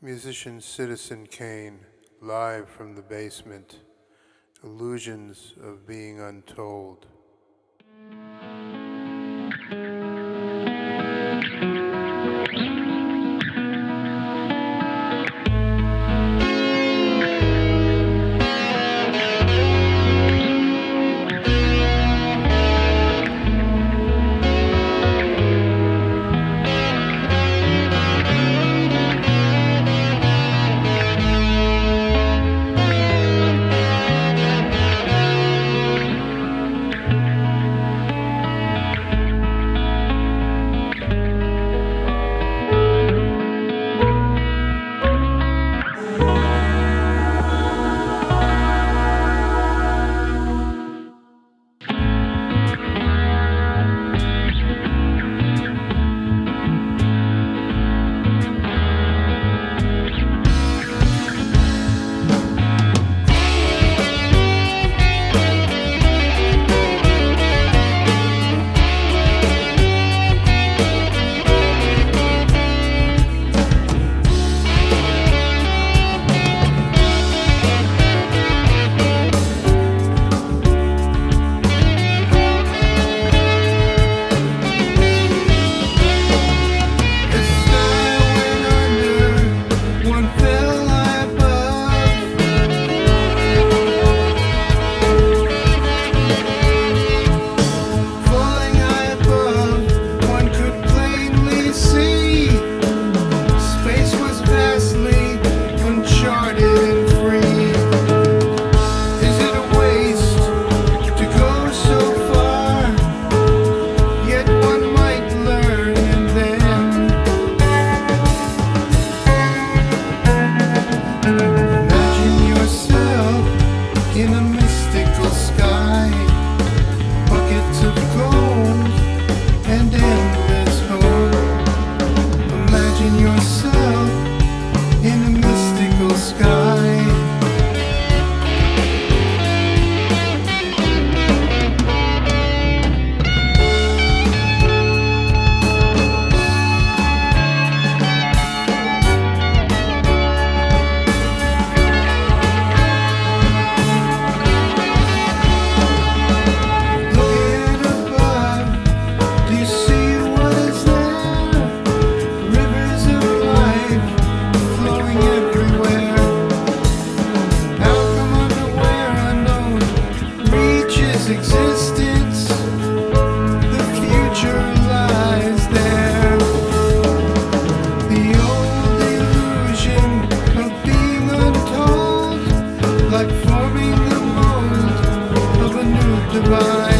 Musician Citizen Kane, live from the basement, illusions of being untold. mind.